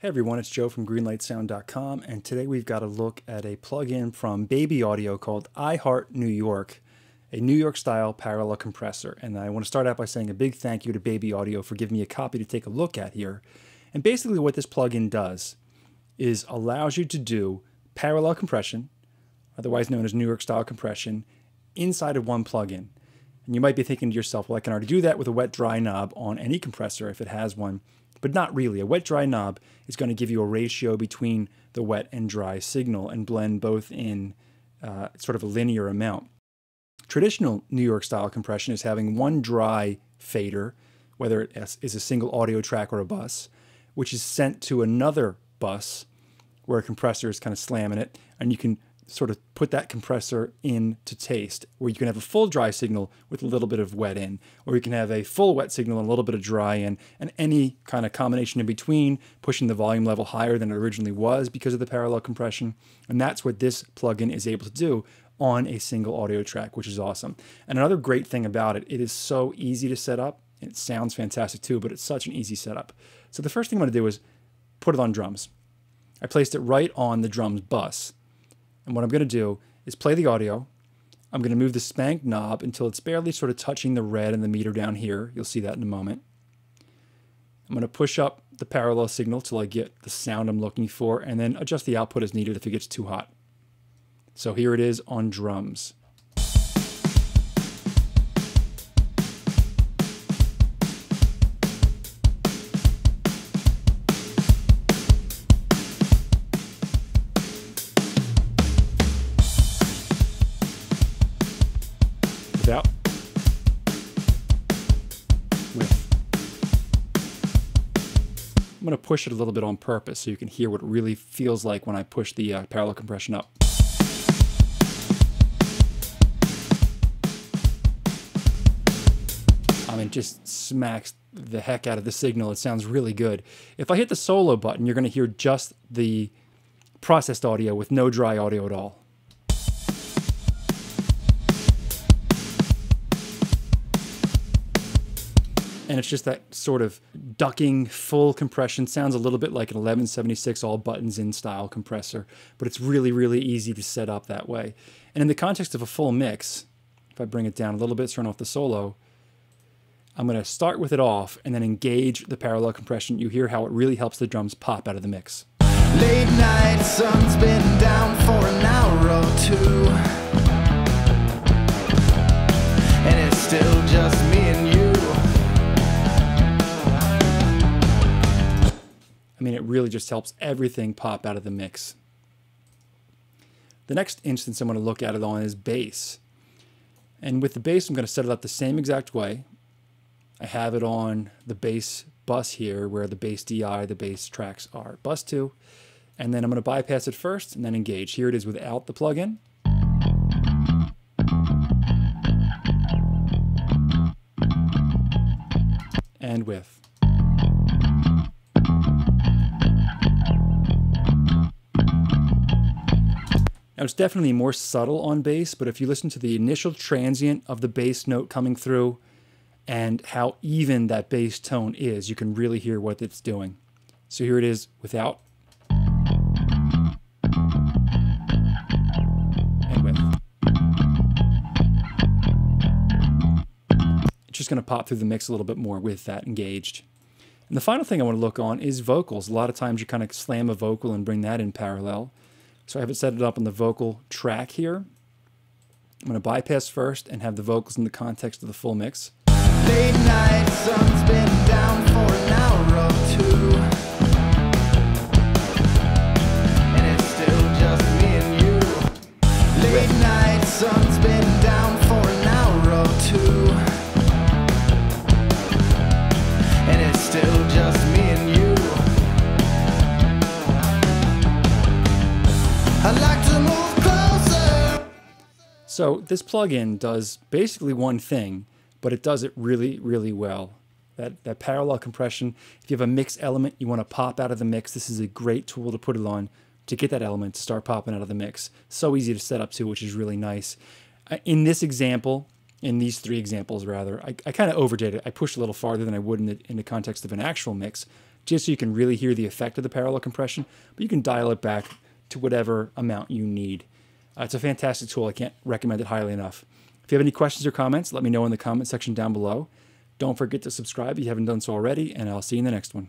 Hey everyone, it's Joe from greenlightsound.com and today we've got a look at a plugin from Baby Audio called I Heart New York, a New York style parallel compressor. And I want to start out by saying a big thank you to Baby Audio for giving me a copy to take a look at here. And basically what this plugin does is allows you to do parallel compression, otherwise known as New York style compression, inside of one plugin. And you might be thinking to yourself, well, I can already do that with a wet dry knob on any compressor if it has one but not really. A wet dry knob is going to give you a ratio between the wet and dry signal and blend both in uh, sort of a linear amount. Traditional New York style compression is having one dry fader, whether it is a single audio track or a bus, which is sent to another bus where a compressor is kind of slamming it, and you can sort of put that compressor in to taste, where you can have a full dry signal with a little bit of wet in, or you can have a full wet signal and a little bit of dry in, and any kind of combination in between, pushing the volume level higher than it originally was because of the parallel compression. And that's what this plugin is able to do on a single audio track, which is awesome. And another great thing about it, it is so easy to set up. It sounds fantastic too, but it's such an easy setup. So the first thing I'm to do is put it on drums. I placed it right on the drums bus. And what I'm going to do is play the audio. I'm going to move the spank knob until it's barely sort of touching the red and the meter down here. You'll see that in a moment. I'm going to push up the parallel signal till I get the sound I'm looking for and then adjust the output as needed if it gets too hot. So here it is on drums. Without with. I'm going to push it a little bit on purpose so you can hear what it really feels like when I push the uh, parallel compression up. I mean, just smacks the heck out of the signal. It sounds really good. If I hit the solo button, you're going to hear just the processed audio with no dry audio at all. And it's just that sort of ducking full compression. Sounds a little bit like an 1176 all buttons in style compressor but it's really really easy to set up that way. And in the context of a full mix if i bring it down a little bit turn off the solo i'm going to start with it off and then engage the parallel compression. You hear how it really helps the drums pop out of the mix I mean, it really just helps everything pop out of the mix. The next instance I'm going to look at it on is bass. And with the bass, I'm going to set it up the same exact way. I have it on the bass bus here where the bass DI, the bass tracks are. Bus 2. And then I'm going to bypass it first and then engage. Here it is without the plugin. And with. Now it's definitely more subtle on bass, but if you listen to the initial transient of the bass note coming through and how even that bass tone is, you can really hear what it's doing. So here it is without and with. It's just going to pop through the mix a little bit more with that engaged. And the final thing I want to look on is vocals. A lot of times you kind of slam a vocal and bring that in parallel. So I have it set it up on the vocal track here. I'm going to bypass first and have the vocals in the context of the full mix. Late night, sun's been down for an hour or two. So this plugin does basically one thing, but it does it really, really well. That, that parallel compression, if you have a mix element you want to pop out of the mix, this is a great tool to put it on to get that element to start popping out of the mix. So easy to set up too, which is really nice. Uh, in this example, in these three examples rather, I, I kind of overdid it. I pushed a little farther than I would in the, in the context of an actual mix just so you can really hear the effect of the parallel compression, but you can dial it back to whatever amount you need. Uh, it's a fantastic tool. I can't recommend it highly enough. If you have any questions or comments, let me know in the comment section down below. Don't forget to subscribe if you haven't done so already, and I'll see you in the next one.